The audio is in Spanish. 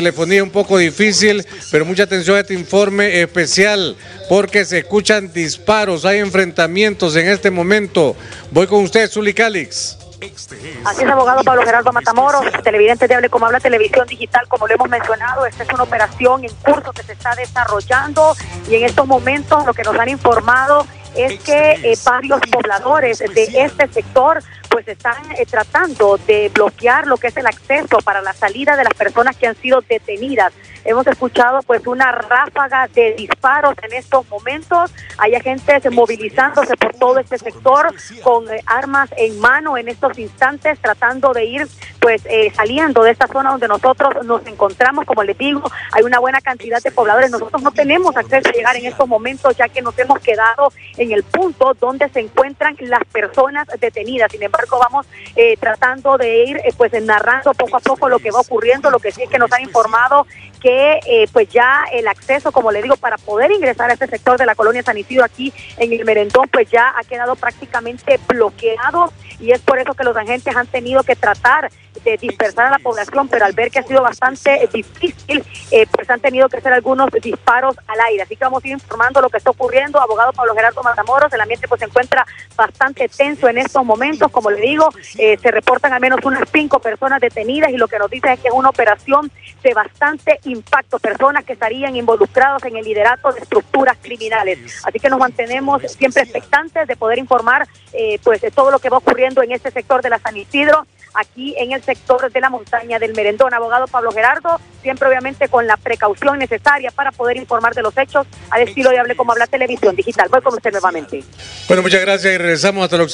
telefonía un poco difícil, pero mucha atención a este informe especial porque se escuchan disparos, hay enfrentamientos en este momento. Voy con usted, Zuli Calix. Así es, abogado Pablo Gerardo Matamoros, televidente de Hable como habla televisión digital, como lo hemos mencionado, esta es una operación en curso que se está desarrollando y en estos momentos lo que nos han informado es que eh, varios pobladores de este sector pues están eh, tratando de bloquear lo que es el acceso para la salida de las personas que han sido detenidas. Hemos escuchado pues una ráfaga de disparos en estos momentos. Hay agentes movilizándose por todo este sector con eh, armas en mano en estos instantes tratando de ir pues eh, saliendo de esta zona donde nosotros nos encontramos. Como les digo, hay una buena cantidad de pobladores. Nosotros no tenemos acceso a llegar en estos momentos ya que nos hemos quedado en el punto donde se encuentran las personas detenidas. Sin embargo, vamos eh, tratando de ir pues narrando poco a poco lo que va ocurriendo. Lo que sí es que nos han informado que eh, pues ya el acceso, como le digo, para poder ingresar a este sector de la colonia San Isidro aquí en el Merendón, pues ya ha quedado prácticamente bloqueado y es por eso que los agentes han tenido que tratar de dispersar a la población, pero al ver que ha sido bastante difícil, eh, pues han tenido que hacer algunos disparos al aire. Así que vamos a ir informando lo que está ocurriendo. Abogado Pablo Gerardo Matamoros, el ambiente pues se encuentra bastante tenso en estos momentos. Como le digo, eh, se reportan al menos unas cinco personas detenidas y lo que nos dice es que es una operación de bastante impacto, personas que estarían involucrados en el liderato de estructuras criminales. Así que nos mantenemos siempre expectantes de poder informar eh, pues de todo lo que va ocurriendo en este sector de la San Isidro aquí en el sector de la montaña del Merendón. Abogado Pablo Gerardo, siempre obviamente con la precaución necesaria para poder informar de los hechos al estilo de Hable como habla televisión digital. Voy con usted nuevamente. Bueno, muchas gracias y regresamos hasta los